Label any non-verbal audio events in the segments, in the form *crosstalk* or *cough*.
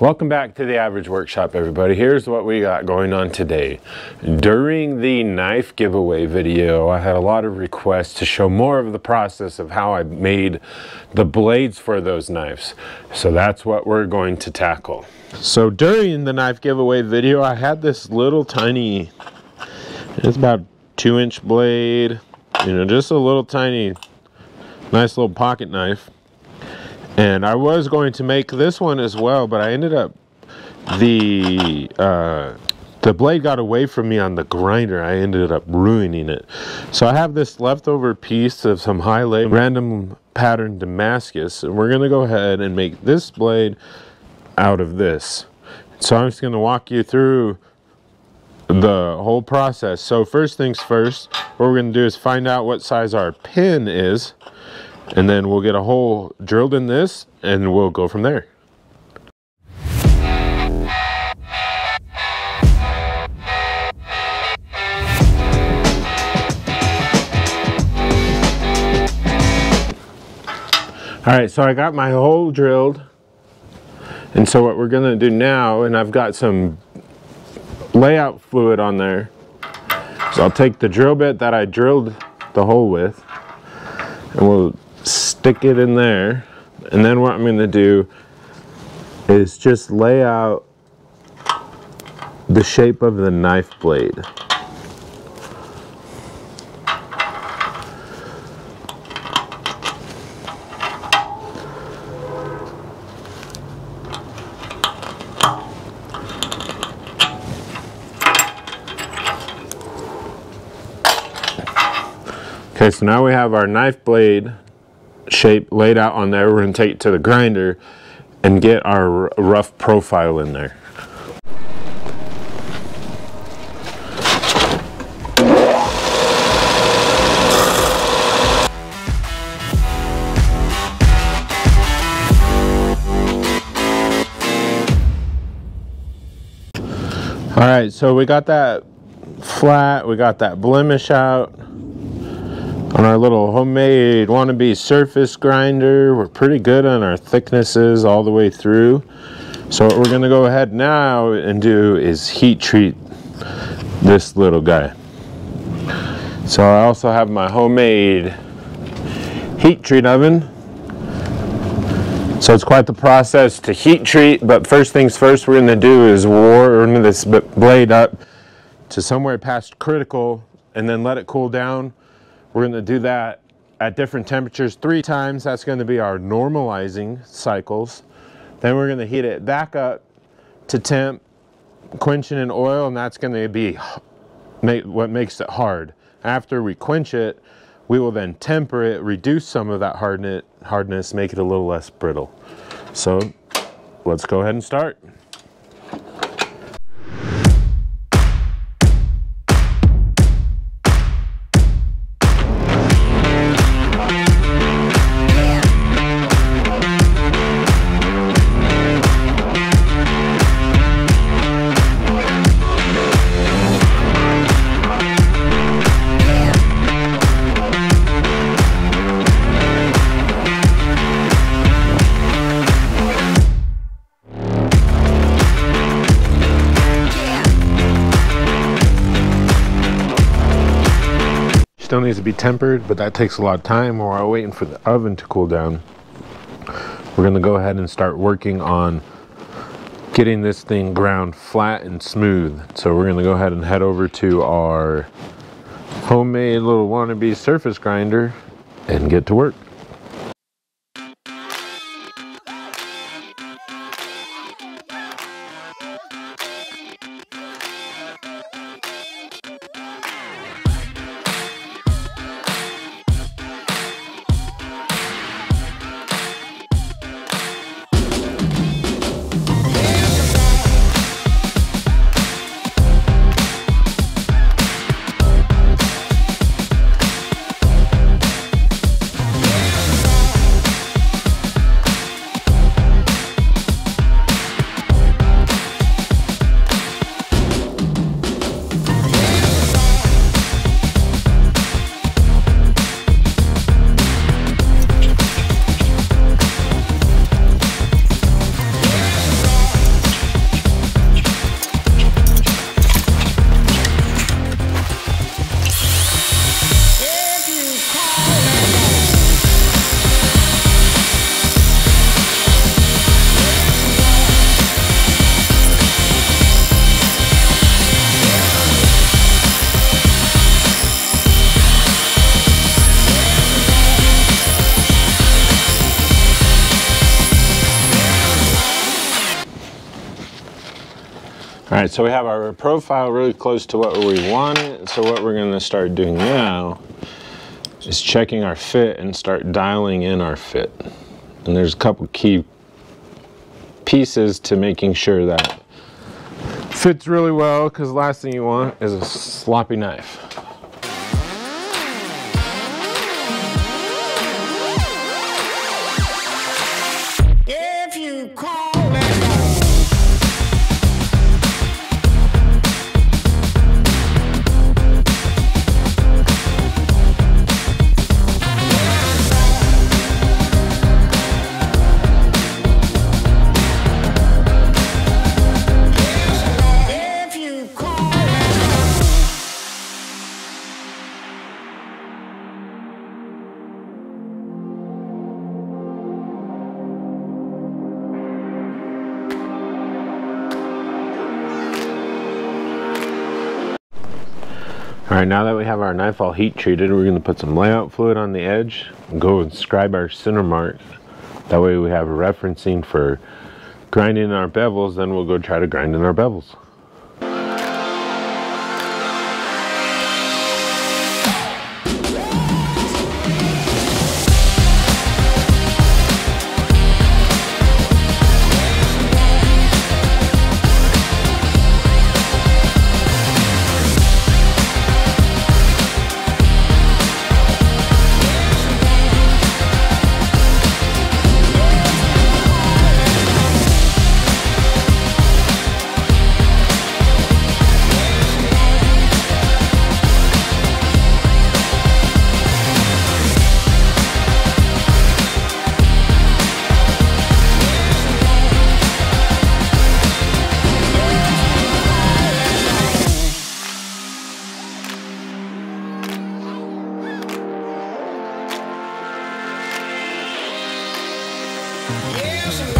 Welcome back to the Average Workshop, everybody. Here's what we got going on today. During the knife giveaway video, I had a lot of requests to show more of the process of how I made the blades for those knives. So that's what we're going to tackle. So during the knife giveaway video, I had this little tiny, it's about two inch blade, you know, just a little tiny, nice little pocket knife and I was going to make this one as well, but I ended up, the, uh, the blade got away from me on the grinder. I ended up ruining it. So I have this leftover piece of some highlight random pattern Damascus, and we're gonna go ahead and make this blade out of this. So I'm just gonna walk you through the whole process. So first things first, what we're gonna do is find out what size our pin is and then we'll get a hole drilled in this and we'll go from there. All right, so I got my hole drilled. And so what we're gonna do now, and I've got some layout fluid on there. So I'll take the drill bit that I drilled the hole with, and we'll stick it in there. And then what I'm going to do is just lay out the shape of the knife blade. Okay, so now we have our knife blade shape laid out on there. We're going to take it to the grinder and get our rough profile in there. All right, so we got that flat, we got that blemish out on our little homemade wannabe surface grinder. We're pretty good on our thicknesses all the way through. So what we're gonna go ahead now and do is heat treat this little guy. So I also have my homemade heat treat oven. So it's quite the process to heat treat, but first things first we're gonna do is warm this blade up to somewhere past critical and then let it cool down we're going to do that at different temperatures three times. That's going to be our normalizing cycles. Then we're going to heat it back up to temp, quenching in oil, and that's going to be make, what makes it hard. After we quench it, we will then temper it, reduce some of that hardness make it a little less brittle. So let's go ahead and start. Still needs to be tempered, but that takes a lot of time while we're waiting for the oven to cool down. We're gonna go ahead and start working on getting this thing ground flat and smooth. So we're gonna go ahead and head over to our homemade little wannabe surface grinder and get to work. All right, so we have our profile really close to what we wanted. So what we're gonna start doing now is checking our fit and start dialing in our fit. And there's a couple key pieces to making sure that fits really well because last thing you want is a sloppy knife. All right, now that we have our knife all heat treated, we're gonna put some layout fluid on the edge and go and scribe our center mark. That way we have a referencing for grinding our bevels, then we'll go try to grind in our bevels. Yeah.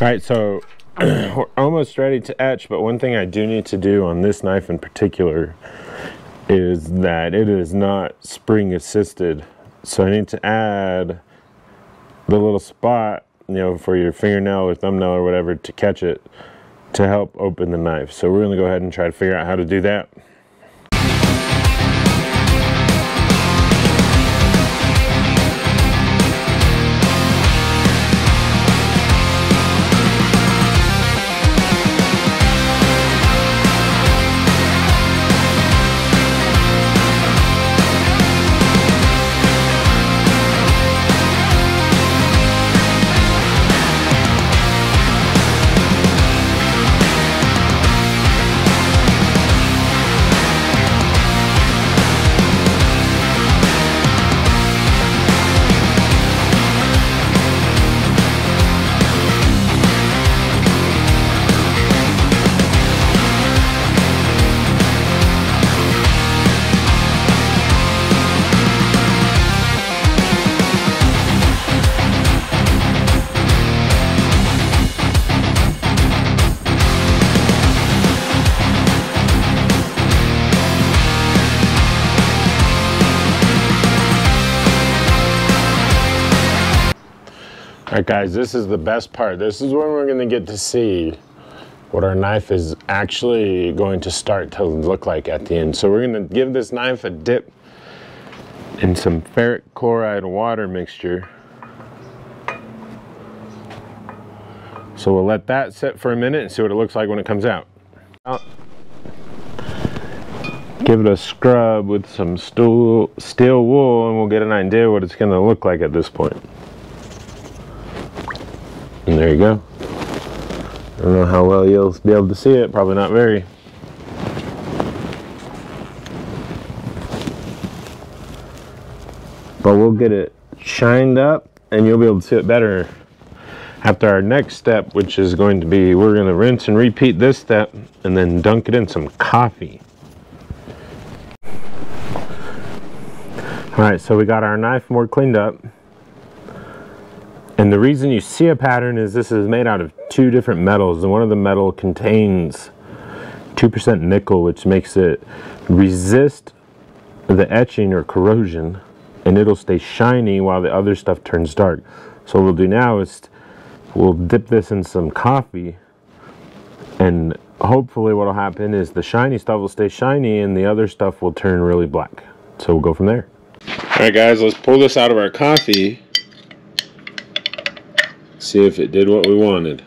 All right, so *clears throat* we're almost ready to etch, but one thing I do need to do on this knife in particular is that it is not spring assisted. So I need to add the little spot, you know, for your fingernail or thumbnail or whatever to catch it to help open the knife. So we're gonna go ahead and try to figure out how to do that. All right, guys, this is the best part. This is when we're gonna get to see what our knife is actually going to start to look like at the end. So we're gonna give this knife a dip in some ferric chloride water mixture. So we'll let that sit for a minute and see what it looks like when it comes out. Give it a scrub with some steel, steel wool and we'll get an idea what it's gonna look like at this point. And there you go. I don't know how well you'll be able to see it, probably not very. But we'll get it shined up and you'll be able to see it better after our next step, which is going to be, we're gonna rinse and repeat this step and then dunk it in some coffee. All right, so we got our knife more cleaned up. And the reason you see a pattern is this is made out of two different metals and one of the metal contains 2% nickel which makes it resist the etching or corrosion and it'll stay shiny while the other stuff turns dark. So what we'll do now is we'll dip this in some coffee and hopefully what will happen is the shiny stuff will stay shiny and the other stuff will turn really black. So we'll go from there. All right guys, let's pull this out of our coffee See if it did what we wanted.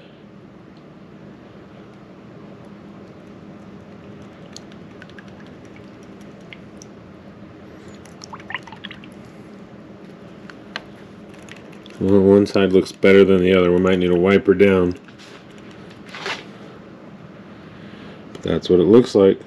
Well, one side looks better than the other. We might need a wiper down. That's what it looks like.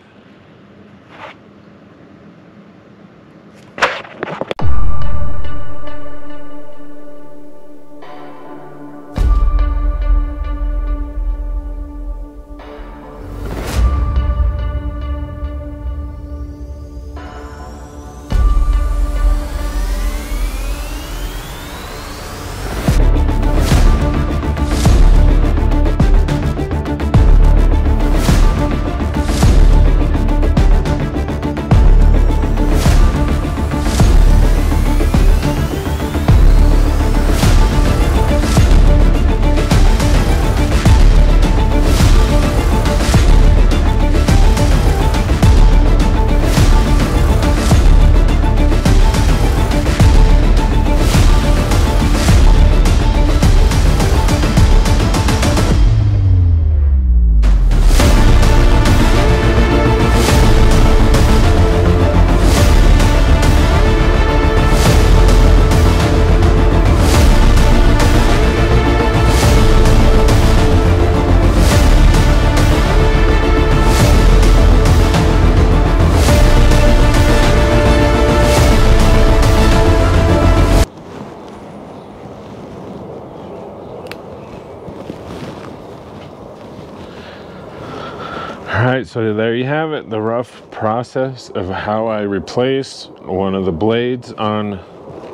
Right, so there you have it, the rough process of how I replace one of the blades on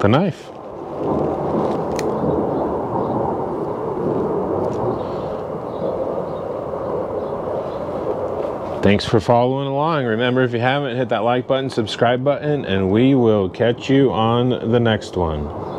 the knife. Thanks for following along. Remember, if you haven't, hit that like button, subscribe button, and we will catch you on the next one.